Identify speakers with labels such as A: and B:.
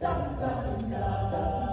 A: da da da da da